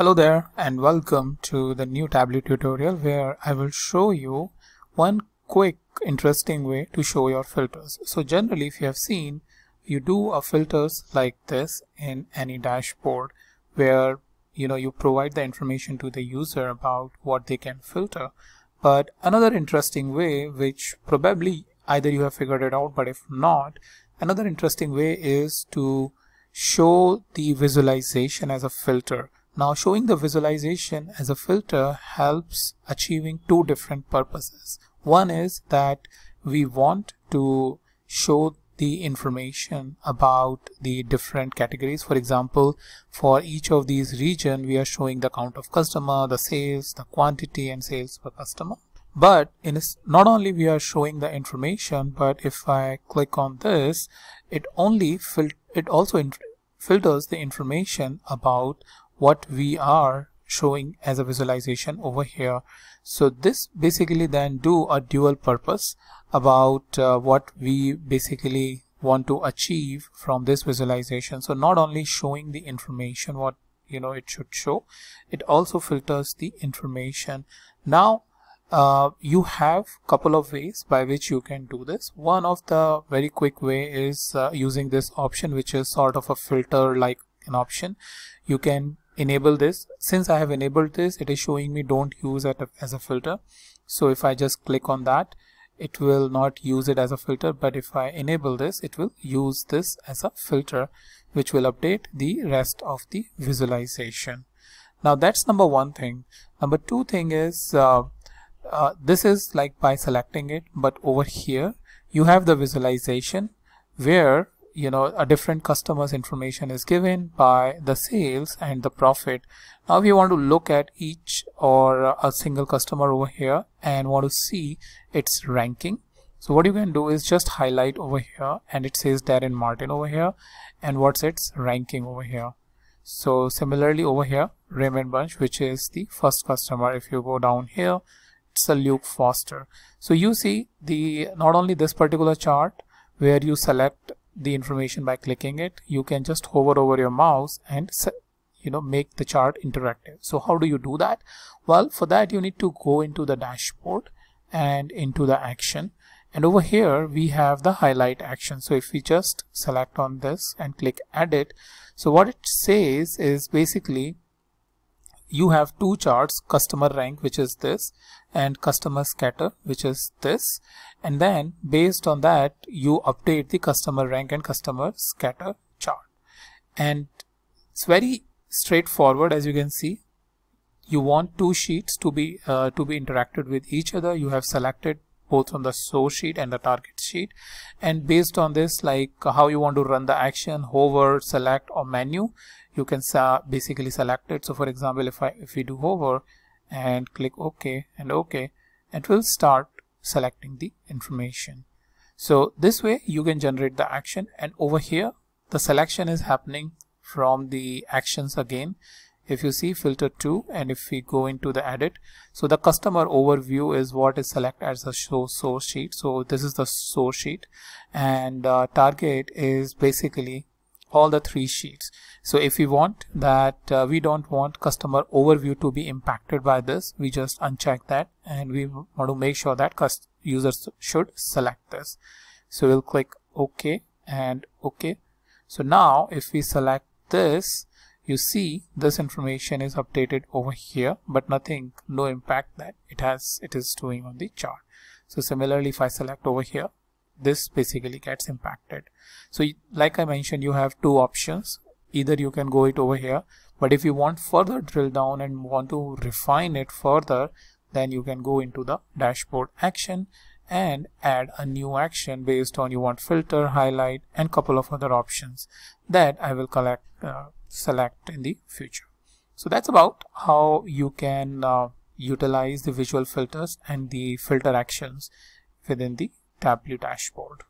Hello there and welcome to the new Tableau tutorial where I will show you one quick interesting way to show your filters. So generally if you have seen you do a filters like this in any dashboard where you know you provide the information to the user about what they can filter but another interesting way which probably either you have figured it out but if not another interesting way is to show the visualization as a filter now showing the visualization as a filter helps achieving two different purposes. One is that we want to show the information about the different categories. For example, for each of these region, we are showing the count of customer, the sales, the quantity and sales per customer. But in not only we are showing the information, but if I click on this, it only it also filters the information about what we are showing as a visualization over here. So this basically then do a dual purpose about uh, what we basically want to achieve from this visualization. So not only showing the information what you know it should show it also filters the information. Now uh, you have couple of ways by which you can do this. One of the very quick way is uh, using this option which is sort of a filter like an option. You can enable this. Since I have enabled this it is showing me don't use it as a filter. So if I just click on that it will not use it as a filter. But if I enable this it will use this as a filter which will update the rest of the visualization. Now that's number one thing. Number two thing is uh, uh, this is like by selecting it but over here you have the visualization where you know a different customer's information is given by the sales and the profit. Now if you want to look at each or a single customer over here and want to see its ranking. So what you can do is just highlight over here and it says Darren Martin over here and what's its ranking over here. So similarly over here Raymond Bunch which is the first customer. If you go down here it's a Luke Foster. So you see the not only this particular chart where you select the information by clicking it. You can just hover over your mouse and you know make the chart interactive. So how do you do that? Well for that you need to go into the dashboard and into the action. And over here we have the highlight action. So if we just select on this and click edit so what it says is basically you have two charts customer rank which is this and customer scatter which is this. And then based on that you update the customer rank and customer scatter chart. And it's very straightforward as you can see. You want two sheets to be uh, to be interacted with each other. You have selected both on the source sheet and the target sheet. And based on this like how you want to run the action hover select or menu you can basically select it. So for example if I if we do hover and click OK and OK it will start selecting the information. So this way you can generate the action. And over here the selection is happening from the actions again if you see filter 2 and if we go into the edit so the customer overview is what is selected as a show source sheet. So this is the source sheet and uh, target is basically all the three sheets. So if we want that uh, we don't want customer overview to be impacted by this. We just uncheck that and we want to make sure that users should select this. So we'll click ok and ok. So now if we select this you see this information is updated over here but nothing no impact that it has it is doing on the chart. So similarly if I select over here this basically gets impacted. So like I mentioned you have two options. Either you can go it over here but if you want further drill down and want to refine it further then you can go into the dashboard action and add a new action based on you want filter highlight and couple of other options that I will collect uh, select in the future so that's about how you can uh, utilize the visual filters and the filter actions within the Tableau dashboard.